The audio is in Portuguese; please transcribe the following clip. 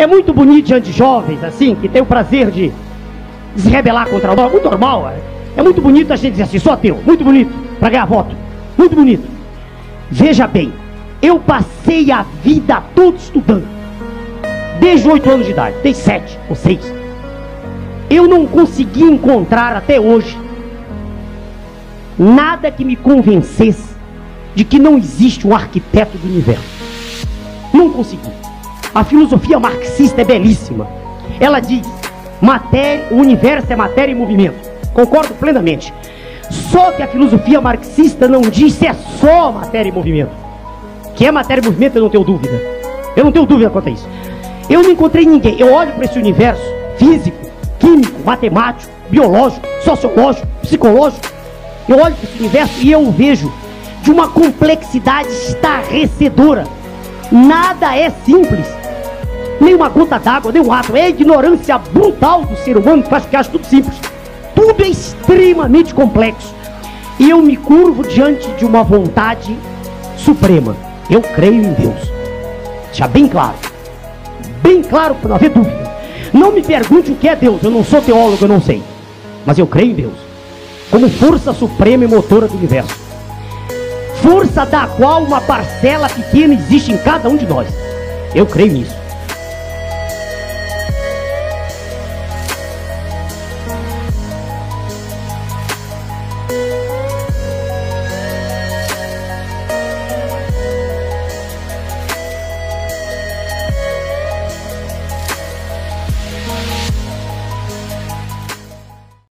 É muito bonito diante de jovens, assim, que tem o prazer de se rebelar contra nós. Muito normal. É. é muito bonito a gente dizer assim, sou ateu. Muito bonito, para ganhar voto. Muito bonito. Veja bem, eu passei a vida toda estudando. Desde oito anos de idade, desde sete ou seis. Eu não consegui encontrar até hoje nada que me convencesse de que não existe um arquiteto do universo. Não consegui. A filosofia marxista é belíssima. Ela diz: matéria, o universo é matéria e movimento. Concordo plenamente. Só que a filosofia marxista não diz se é só matéria e movimento. Que é matéria e movimento, eu não tenho dúvida. Eu não tenho dúvida quanto a isso. Eu não encontrei ninguém. Eu olho para esse universo físico, químico, matemático, biológico, sociológico, psicológico. Eu olho para esse universo e eu vejo de uma complexidade estarrecedora. Nada é simples. Nem uma gota d'água, nem um átomo. É a ignorância brutal do ser humano que faz que acha tudo simples. Tudo é extremamente complexo. E eu me curvo diante de uma vontade suprema. Eu creio em Deus. Já bem claro. Bem claro para não haver dúvida. Não me pergunte o que é Deus. Eu não sou teólogo, eu não sei. Mas eu creio em Deus. Como força suprema e motora do universo. Força da qual uma parcela pequena existe em cada um de nós. Eu creio nisso.